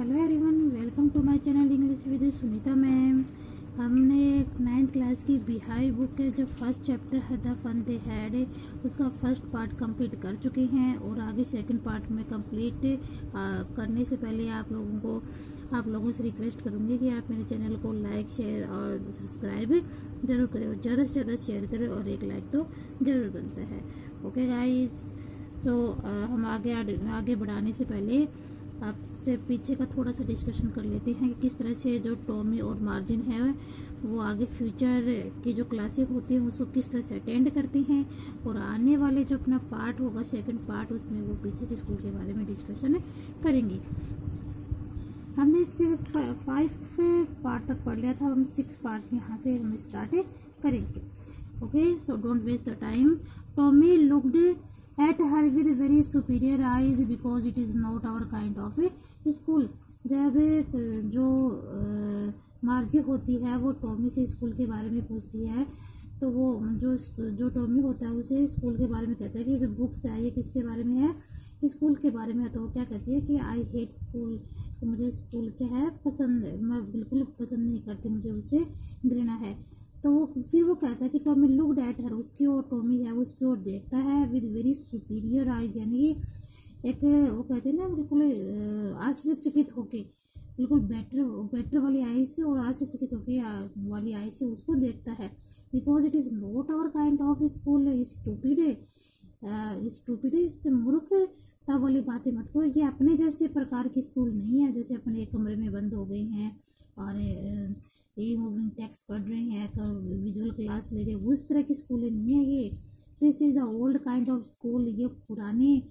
Hello everyone welcome to my channel English with Sunita ma'am हमने ninth class की बिहाई book के जो first chapter है द फन दे हैड उसका first part complete कर चुके हैं और आगे सेकंड पार्ट में कंप्लीट करने से पहले आप लोगों को, आप लोगों से रिक्वेस्ट करूँगी कि आप मेरे चैनल को लाइक शेयर और सब्सक्राइब ज़रूर करें और ज़्यादा से ज़्यादा शेयर करें और एक लाइक तो ज़रूर बनता है। ओके गाइज़ सो हम आगे आगे बढ़ाने से पहले आपसे पीछे का थोड़ा सा डिस्कशन कर लेते हैं कि किस तरह से जो टॉमी और मार्जिन है, वो आगे फ्यूचर की जो क्लासेस होती हैं, उसको किस तरह से अटेंड करते हैं? और आने वाले जो अपना पार्ट होगा सेकंड पार्ट उसमें वो पीछे के स्कूल के बारे में डिस्कशन करेंगे। हमने सिर्फ़ फाइव पार्ट तक पढ़ लिया था हम सिक्स पार्ट यहाँ से हम स्टार्ट करेंगे। Okay so don't waste the time Tommy looked at her with very superior eyes because it is not our kind of a school जब जो मार्जी होती है, वो टॉमी से स्कूल के बारे में पूछती है तो वो जो जो टॉमी होता है, उसे स्कूल के बारे में कहता है कि जो बुक्स है, ये किसके बारे में है? स्कूल के बारे में है तो वो क्या कहती है कि आई हेट स्कूल मुझे स्कूल क्या है पसंद मैं बिल्कुल पसंद नहीं करती, मुझे उससे घृणा है। तो वो फिर वो कहता है कि टॉमी लुक एट हर उसकी ओर टॉमी है, उसकी ओर देखता है विद वेरी सुपीरियर आइज़ यानी कि एक, वो कहते हैं ना, बिल्कुल आश्चर्यचकित होके, बिल्कुल बेटर बेटर वाली आई से और आश्चर्यचकित होके वाली आई से उसको देखता है। Because it is not our kind of school stupid stupid मूर्ख तब वाली बातें मत करो। ये अपने जैसे प्रकार की स्कूल नहीं है, जैसे अपने एक कमरे में बंद हो गए हैं, और ये मूविंग टेक्स्ट पढ़ रहे हैं विजुअल क्लास ले रहे हैं। उस तरह की स्कूलें नहीं है ये। This is the old kind of school ये पुराने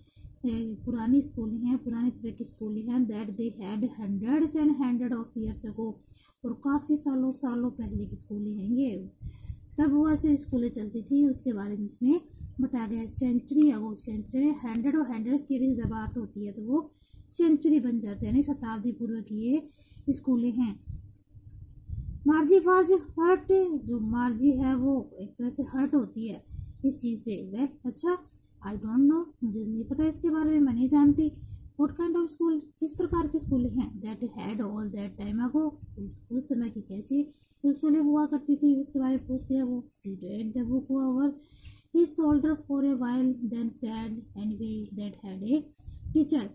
पुरानी स्कूलें हैं, पुरानी तरह की स्कूलें हैं that they had hundreds and hundred of years ago और काफ़ी सालों सालों पहले की स्कूलें हैं ये। तब वो ऐसे स्कूलें चलती थी, उसके बारे में इसमें बताया गया है। सेंचुरी अगो सेंचुरी हंड्रेड और हंड्रेड्स की यदि जबात होती है तो वो सेंचुरी बन जाते हैं, यानी शताब्दी पूर्व की ये स्कूलें हैं। मार्जी वाज हर्ट, जो मार्जी है वो एक तरह से हर्ट होती है इस चीज़ से वेल अच्छा आई डोंट नो मुझे नहीं पता इसके बारे में, मैं नहीं जानती। वट काइंड ऑफ़ स्कूल किस प्रकार के स्कूल हैं? That had all that time ago उस समय की कैसी स्कूलें हुआ करती थी, उसके बारे में पूछते हैं वो। She read the book over his shoulder for a while then said anyway that had a teacher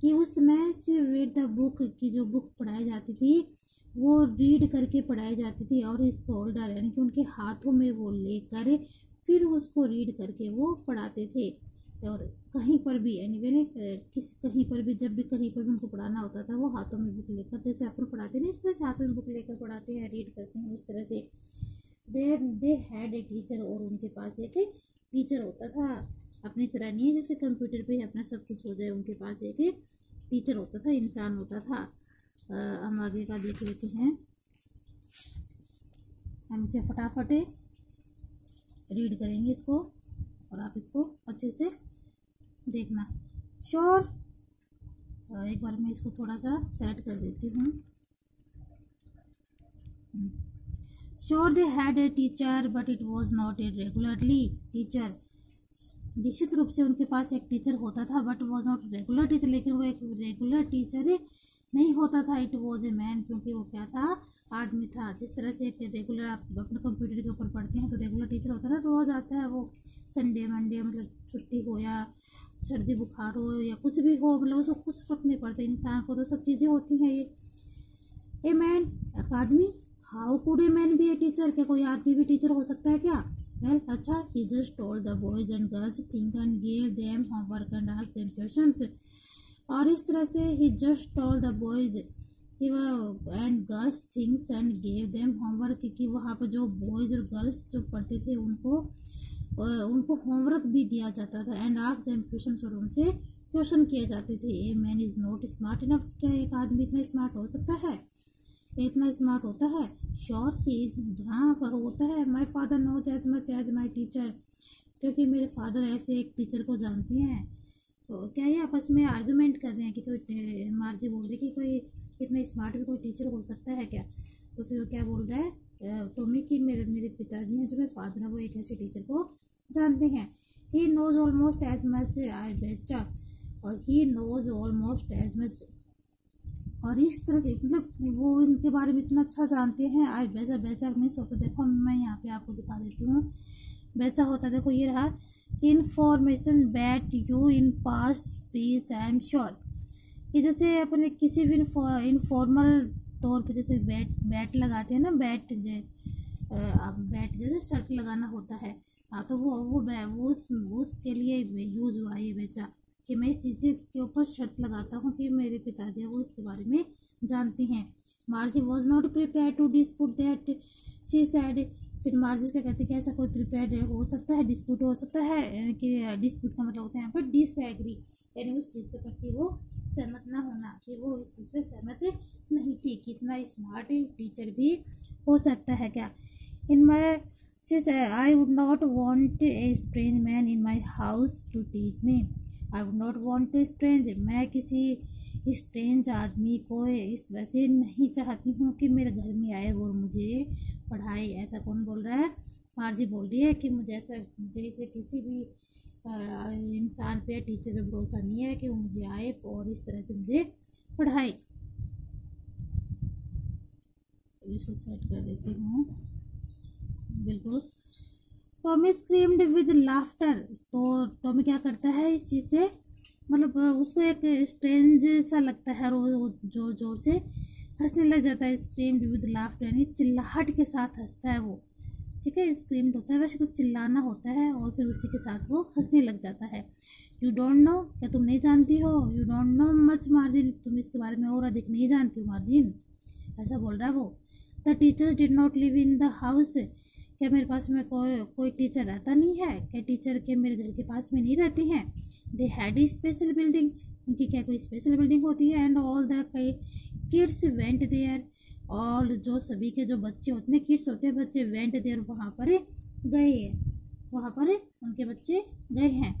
कि उस समय सिर्फ़ रेड द बुक की जो बुक पढ़ाई जाती थी वो रीड करके पढ़ाई जाती थी और इस शोल्डर यानी कि उनके हाथों में वो लेकर फिर उसको रीड करके वो पढ़ाते थे। और कहीं पर भी, यानी मैंने किस, कहीं पर भी, जब भी कहीं पर भी उनको पढ़ाना होता था, वो हाथों में बुक लेकर, जैसे अपन पढ़ाते हैं इस तरह से हाथों में बुक लेकर पढ़ाते हैं रीड करते हैं, उस तरह से। दे दे हैड ए टीचर और उनके पास एक टीचर होता था, अपनी तरह नहीं है जैसे कंप्यूटर पे अपना सब कुछ हो जाए, उनके पास एक टीचर होता था, इंसान होता था। हम आगे का देख लेते हैं। हम इसे फटाफट रीड करेंगे इसको और आप इसको अच्छे से देखना। श्योर एक बार मैं इसको थोड़ा सा सेट कर देती हूँ। Sure they had a teacher but it was not a regularly teacher निश्चित रूप से उनके पास एक टीचर होता था but was not regular teacher लेकिन वो एक रेगुलर टीचर नहीं होता था इट वॉज़ ए मैन क्योंकि वो क्या था? आदमी था। जिस तरह से रेगुलर आप अपने कंप्यूटर के ऊपर पढ़ते हैं तो रेगुलर टीचर होता है ना, रोज़ आता है वो। संडे मंडे मतलब छुट्टी हो या सर्दी, बुखार हो या कुछ भी हो मतलब उसको कुछ फ़र्क नहीं पड़ता। इंसान को तो सब चीज़ें होती हैं ये। ए मैन, एक आदमी? How could a man be a teacher क्या कोई आदमी भी टीचर हो सकता है क्या? वेल अच्छा he just told the boys and girls think and gave them homework and ask them questions और इस तरह से he just told the boys and girls things and gave them homework कि वहाँ पर जो बॉयज़ और गर्ल्स जो पढ़ते थे उनको उनको होमवर्क भी दिया जाता था एंड आख देम क्वेश्चन और उनसे क्वेश्चन किए जाते थे। A man is not smart enough क्या एक आदमी इतना स्मार्ट हो सकता है? इतना स्मार्ट होता है? श्योर ही इज़ हाँ होता है। My father knows as much as my teacher क्योंकि मेरे फादर ऐसे एक टीचर को जानते हैं। तो क्या ये आपस में आर्गूमेंट कर रहे हैं कि कोई मार्जी बोल रही कि कोई इतना स्मार्ट भी कोई टीचर हो सकता है क्या? तो फिर वो क्या बोल रहा है? टोमी की मेरे मेरे पिताजी हैं जो मेरे फादर हैं, वो एक ऐसे टीचर को जानते हैं। He knows almost as much I betcha और he knows almost as much और इस तरह से मतलब वो इनके बारे में इतना अच्छा जानते हैं आज बेचा बेचा नहीं सोता देखो, मैं यहाँ पे आपको दिखा देती हूँ। बेचा होता देखो, ये रहा information but you in pass speech I am sure कि जैसे अपने किसी भी इनफॉर्मल तौर पे जैसे बैट बैट लगाते हैं ना बैट अब बैट जैसे शर्ट लगाना होता है हाँ तो वो वो वो उस उसके लिए यूज़ हुआ ये बेचा कि मैं इस चीज़ के ऊपर शर्त लगाता हूँ कि मेरे पिताजी वो इसके बारे में जानती हैं। Margie was not prepared to dispute that she said फिर मार्जी क्या कहते हैं कि ऐसा कोई प्रिपेयर हो सकता है डिस्प्यूट हो सकता है कि डिस्प्यूट का मतलब होता है यहाँ पर डिसएग्री यानी उस चीज़ के प्रति वो सहमत ना होना, कि वो इस चीज़ पे सहमत नहीं थी कितना स्मार्ट टीचर भी हो सकता है क्या? In my sis I would not want a strange man in my house to teach me I would not want to strange मैं किसी स्ट्रेंज आदमी को इस तरह से नहीं चाहती हूँ कि मेरे घर में आए और मुझे पढ़ाए। ऐसा कौन बोल रहा है? मार्जी बोल रही है कि मुझे ऐसा जैसे किसी भी इंसान पे टीचर पे भरोसा नहीं है कि वो मुझे आए और इस तरह से मुझे पढ़ाए। इसको सेट कर देती हूँ। बिल्कुल। टॉमी स्क्रीम्ड विद लाफ्टर तो टॉमी क्या करता है इस चीज़ से? मतलब उसको एक स्ट्रेंज सा लगता है और ज़ोर ज़ोर से। हंसने लग जाता है स्क्रीम्ड विद लाफ्टर यानी चिल्लाहट के साथ हंसता है वो। ठीक है स्क्रीम्ड होता है, वैसे तो चिल्लाना होता है और फिर उसी के साथ वो हंसने लग जाता है। यू डोंट नो क्या तुम नहीं जानती हो? You don't know much Margie तुम इसके बारे में और अधिक नहीं जानती हो मार्जिन ऐसा बोल रहा है वो। The teachers did not live in the house क्या मेरे पास में कोई कोई टीचर रहता नहीं है? क्या टीचर के मेरे घर के पास में नहीं रहते हैं? They had a special building उनकी क्या कोई स्पेशल बिल्डिंग होती है? And all the kids went there और जो सभी के जो बच्चे होते हैं किड्स होते हैं, बच्चे वेंट देयर वहाँ पर गए हैं। वहाँ पर उनके बच्चे गए हैं।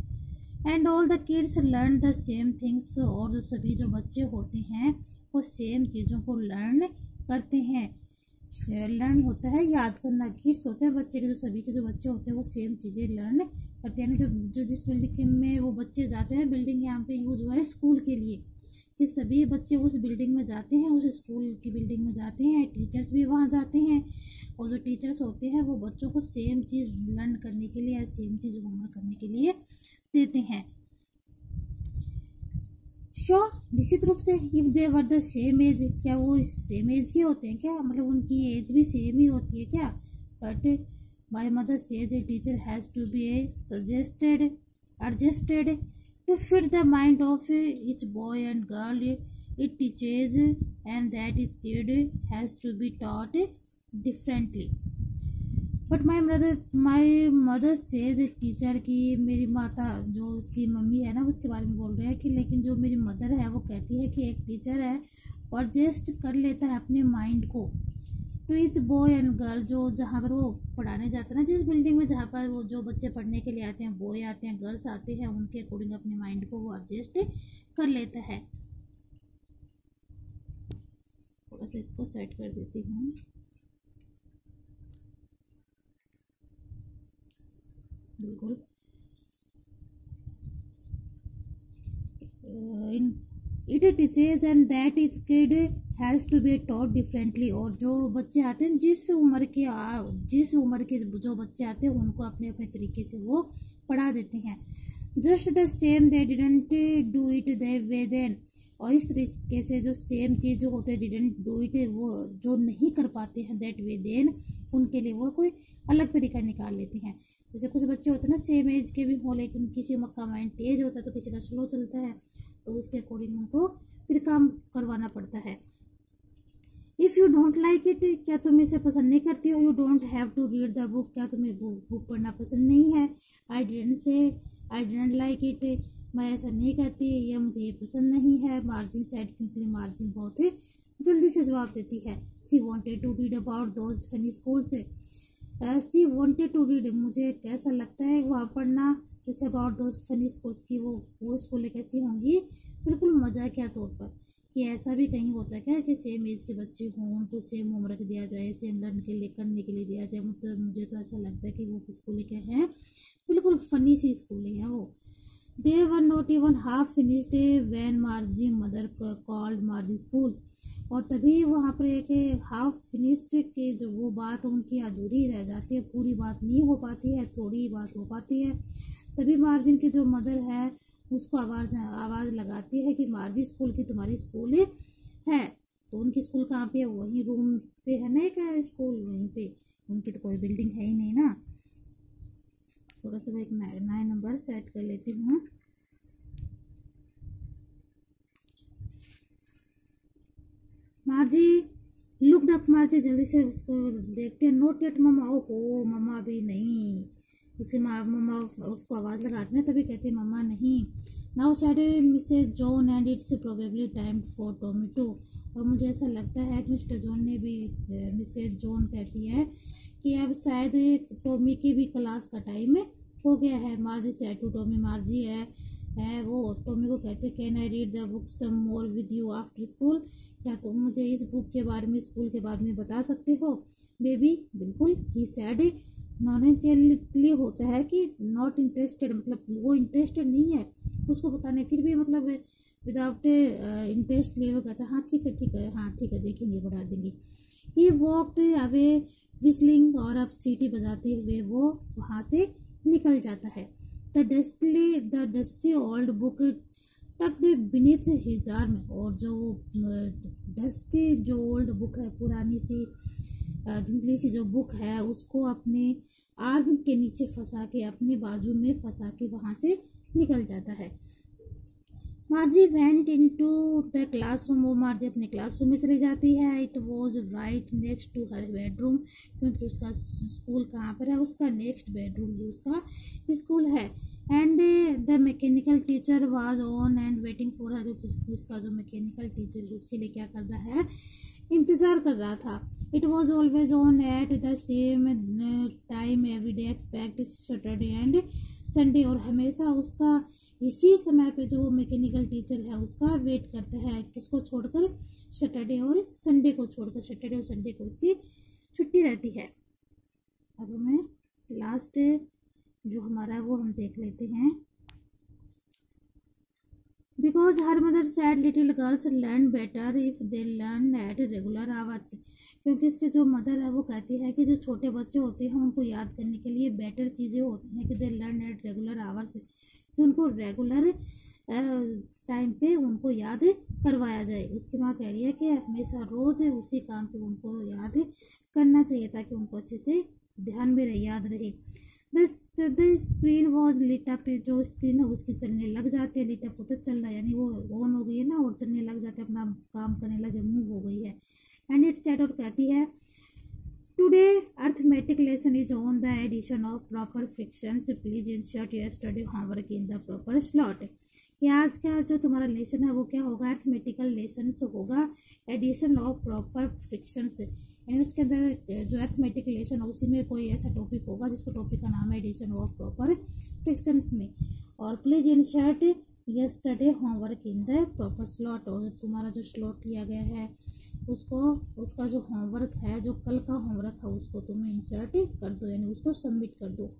And all the kids learn the same things और जो सभी जो बच्चे होते हैं, वो सेम चीज़ों को लर्न करते हैं। लर्न होता है, याद करना किड्स होते हैं, बच्चे के जो, सभी के जो बच्चे होते हैं, वो सेम चीज़ें लर्न करते हैं। जो जो जिस बिल्डिंग में वो बच्चे जाते हैं बिल्डिंग यहाँ पे यूज़ हुआ है स्कूल के लिए। कि सभी बच्चे उस बिल्डिंग में जाते हैं, उस स्कूल की बिल्डिंग में जाते हैं टीचर्स भी वहाँ जाते हैं। और जो टीचर्स होते हैं, वो बच्चों को सेम चीज़ लर्न करने के लिए या सेम चीज़ होमवर्क करने के लिए देते हैं। श्योर निश्चित रूप से if they were the same age क्या वो सेम एज के होते हैं क्या? मतलब उनकी एज भी सेम ही होती है क्या? But my mother says a teacher has to be a suggested adjusted to fit the mind of each boy and girl it teaches and that is kid has to be taught differently but my mother my mother says teacher की मेरी माता जो उसकी mummy है ना, उसके बारे में बोल रहे हैं कि लेकिन जो मेरी मदर है, वो कहती है कि एक टीचर है और जेस्ट कर लेता है अपने माइंड को। तो इस बॉय एंड गर्ल जो जहाँ पर वो पढ़ाने जाते हैं ना, जिस बिल्डिंग में जहाँ पर वो जो बच्चे पढ़ने के लिए आते हैं बॉय आते हैं गर्ल्स आते हैं, उनके अकॉर्डिंग अपने माइंड को वो एडजस्ट कर लेता है। थोड़ा सा इसको सेट कर देती हूँ। बिल्कुल। In it teaches and that is kid has to be taught differently और जो बच्चे आते हैं, जिस उम्र के जिस उम्र के जो बच्चे आते हैं, उनको अपने अपने तरीके से वो पढ़ा देते हैं। Just the same they didn't do it they way then और इस तरीके से जो सेम चीज़ जो होते डिडेंट डू इट वो जो नहीं कर पाते हैं दैट वे देन उनके लिए वो कोई अलग तरीका निकाल लेते हैं। जैसे कुछ बच्चे होते हैं ना सेम एज के भी हो लेकिन किसी का माइंड तेज होता है तो किसी का स्लो चलता है तो उसके अकॉर्डिंग उनको फिर काम करवाना पड़ता है। If you don't like it क्या तुम इसे पसंद नहीं करती हो? You don't have to read the book क्या तुम्हें बुक बुक पढ़ना पसंद नहीं है? आई didn't say I didn't like it मैं ऐसा नहीं करती, या मुझे ये पसंद नहीं है। मार्जिन साइड क्योंकि मार्जिन बहुत ही जल्दी से जवाब देती है। She wanted to read about those funny school से सी वॉन्टेड टू रीड मुझे कैसा लगता है, वहाँ पढ़ना जैसे अबाउट दोस्त फनी स्कूल्स की वो वो स्कूलें कैसी होंगी, बिल्कुल मज़ा क्या तौर पर? कि ऐसा भी कहीं होता है क्या कि सेम एज के बच्चे हों तो सेम होमवर्क दिया जाए सेम लर्न के लिए, करने के लिए दिया जाए मतलब मुझे तो ऐसा लगता है कि वो स्कूलें क्या हैं, बिल्कुल फ़नी सी स्कूलें हैं वो। They were not even half finished when Margie mother called Margie school और तभी वहाँ पर एक हाफ़ फिनिश्ड के जो वो बात उनकी अधूरी रह जाती है। पूरी बात नहीं हो पाती है, थोड़ी बात हो पाती है। तभी मार्जिन की जो मदर है, उसको आवाज़ आवाज़ लगाती है कि मार्जी स्कूल की तुम्हारी स्कूल है। तो उनकी स्कूल कहाँ पे है? वहीं रूम पे है ना एक, स्कूल वहीं पे। उनकी तो कोई बिल्डिंग है ही नहीं ना। थोड़ा सा मैं एक नया नंबर सेट कर लेती हूँ। माजी लुक डक माजी जल्दी से उसको देखते हैं। नोट एट मम्मा ओ हो मम्मा अभी नहीं। उसकी माँ मम्मा उसको आवाज़ लगाते हैं, तभी कहते हैं, मम्मा, नहीं। Now said Mrs John and it's probably time for tomato और मुझे ऐसा लगता है कि मिस्टर जॉन ने भी मिसेज जॉन कहती है कि अब शायद टोमी की भी क्लास का टाइम हो गया है। मार्जी से टू टोमी मार्जी है। है, वो टोमी को कहते can I read the book some more with you after school क्या तुम मुझे इस बुक के बारे में स्कूल के बाद में बता सकते हो? बेबी बिल्कुल ही सैड नॉनेचली होता है कि नॉट इंटरेस्टेड मतलब वो इंटरेस्टेड नहीं है। उसको बताने फिर भी मतलब विदाउट इंटरेस्ट लिए वो कहता हाँ ठीक है ठीक है हाँ ठीक है, देखेंगे, बढ़ा देंगे। ये वॉकड अवे विस्लिंग और अब सीटी बजाते हुए वो वहाँ से निकल जाता है। The dustily the dusty old book tucked beneath his arm और जो डस्टी जो ओल्ड बुक है, पुरानी सी धुंधली सी जो बुक है, उसको अपने आर्म के नीचे फंसा के, अपने बाजू में फंसा के वहाँ से निकल जाता है। Margie went in to the classroom वो मार्जी अपने क्लासरूम में चली जाती है it was right next to her bedroom क्योंकि उसका स्कूल कहाँ पर है? उसका नेक्स्ट बेडरूम ही उसका स्कूल है। And the mechanical teacher was on and waiting for her उसका जो मैकेनिकल टीचर है, उसके लिए क्या कर रहा है? इंतज़ार कर रहा था। It was always on at the same time every day expect Saturday and Sunday और हमेशा उसका इसी समय पे जो मैकेनिकल टीचर है, उसका वेट करता है किसको छोड़कर? सैटरडे और संडे को छोड़कर। सैटरडे और संडे को उसकी छुट्टी रहती है। अब हमें लास्ट जो हमारा वो हम देख लेते हैं। Because her mother said little girls learn better if they learn at regular hours क्योंकि इसके जो मदर है, वो कहती है कि जो छोटे बच्चे होते हैं, उनको याद करने के लिए बेटर चीज़ें होती हैं कि they learn at regular hours उनको रेगुलर टाइम पे उनको याद करवाया जाए। उसकी माँ कह रही है कि हमेशा रोज़ उसी काम पे उनको याद करना चाहिए ताकि उनको अच्छे से ध्यान में रहे, याद रहे। The screen was lit up जो स्क्रीन है उसकी चलने लग जाती है चल रहा है, यानी वो ऑन हो गई है ना, और चलने लग जाते हैं, अपना काम करने लग जाए मूव हो गई है। एंड इट सेट और कहती है today arithmetic lesson is on the addition of proper fractions please insert your study homework in the proper slot कि आज का जो तुम्हारा लेसन है, वो क्या होगा? अर्थमेटिकल लेसन होगा। एडिशन ऑफ़ प्रॉपर फ्रिक्शंस यानी उसके अंदर जो अर्थमेटिक लेसन है, उसी में कोई ऐसा टॉपिक होगा, जिसका टॉपिक का नाम है एडिशन ऑफ़ प्रॉपर फ्रिक्शंस में। और please in insert yesterday homework in the proper slot और तुम्हारा जो स्लॉट लिया गया है उसको, उसका जो होमवर्क है, जो कल का होमवर्क है, उसको तुम्हें इंसर्ट कर दो, यानी उसको सबमिट कर दो।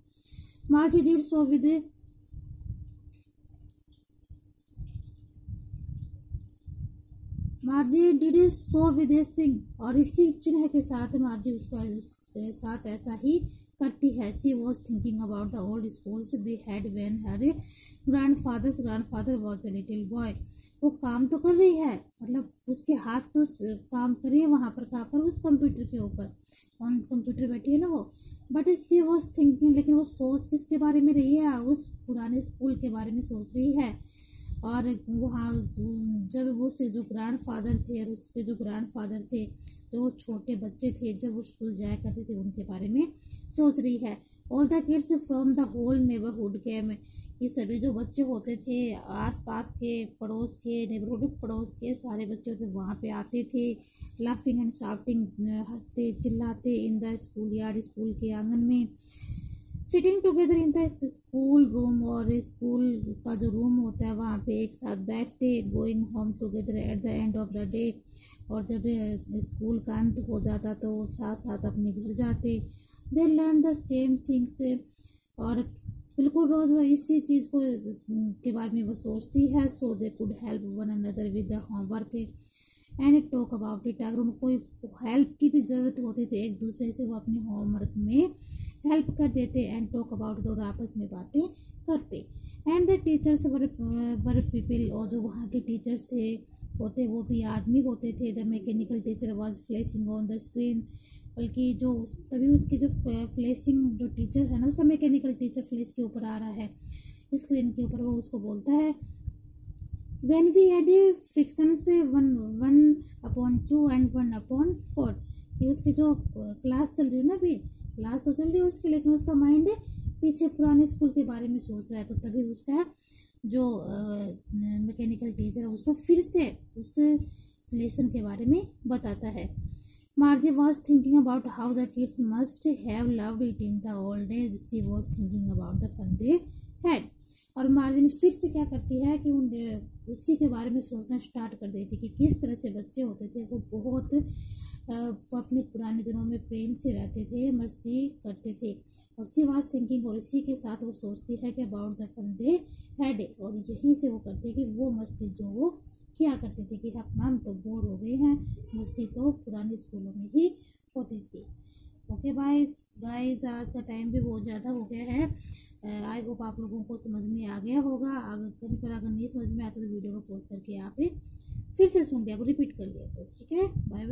मार्च डेढ़ सौ विद मार्जी डिड सो विदेश सिंह और इसी चिन्ह के साथ मार्जी उसका, उसके साथ ऐसा ही करती है। She was thinking about the old schools they had when her grandfather's grandfather was a little boy वो काम तो कर रही है मतलब उसके हाथ तो काम कर रही है वहाँ पर कहाँ पर? उस कंप्यूटर के ऊपर। ऑन कंप्यूटर बैठी है ना वो। बट सी वॉज़ थिंकिंग लेकिन वो सोच किसके बारे में रही है? उस पुराने स्कूल के बारे में सोच रही है। और वहाँ, जब वो से जो ग्रैंड फादर थे और उसके जो ग्रैंड फादर थे जो वो छोटे बच्चे थे जब वो स्कूल जाया करते थे उनके बारे में सोच रही है। All the kids from the whole neighbourhood came ये सभी जो बच्चे होते थे आस पास के पड़ोस के नेबरहुड पड़ोस के सारे बच्चे होते वहाँ पे आते थे लाफिंग एंड शाउटिंग हँसते, चिल्लाते in the schoolyard school के आँगन में। Sitting together in the schoolroom और स्कूल का जो रूम होता है, वहाँ पे एक साथ बैठते going home together at the end of the day और जब स्कूल का अंत हो जाता तो साथ साथ अपने घर जाते। They learn the same things और बिल्कुल रोज वो इसी चीज़ को, के बारे में वो सोचती है so they could help one another with the homework and talk about it अगर उनको कोई हेल्प की भी ज़रूरत होती थी एक दूसरे से वो अपने होमवर्क में हेल्प कर देते एंड टॉक अबाउट इट और आपस में बातें करते। And the teachers were were people और जो वहाँ के टीचर्स थे, होते वो भी आदमी होते थे। The mechanical teacher was flashing on the screen बल्कि जो उस, तभी उसकी जो फ्लैशिंग जो टीचर है ना, उसका मैकेनिकल टीचर फ्लैश के ऊपर आ रहा है। स्क्रीन के ऊपर वो उसको बोलता है। वेन वी a फ्रिक्शन से one one upon two and one upon four कि उसकी जो क्लास चल रही है ना अभी क्लास तो चल रही है उसकी, लेकिन उसका माइंड पीछे पुराने स्कूल के बारे में सोच रहा है तो तभी उसका जो मैकेनिकल टीचर है, उसको फिर से उस लेसन के बारे में बताता है। Margie was thinking about how the kids must have loved it in the old age she was thinking about the fun they had और मार्जिन फिर से क्या करती है कि उन उसी के बारे में सोचना स्टार्ट कर देती कि किस तरह से बच्चे होते थे, वो बहुत अपने पुराने दिनों में प्रेम से रहते थे, मस्ती करते थे। और सी वाज थिंकिंग और इसी के साथ वो सोचती है कि about the fun they had और यहीं से वो करते कि वो मस्ती जो वो क्या करते थे कि हम तो बोर हो गए हैं, मस्ती तो पुराने स्कूलों में ही होती थी। ओके बाय गाइस आज का टाइम भी बहुत ज़्यादा हो गया है। आई होप आप लोगों को समझ में आ गया होगा। अगर कहीं पर अगर नहीं समझ में आता तो वीडियो को पोस्ट करके आप फिर से सुन लिया रिपीट कर लिया तो ठीक है? बाय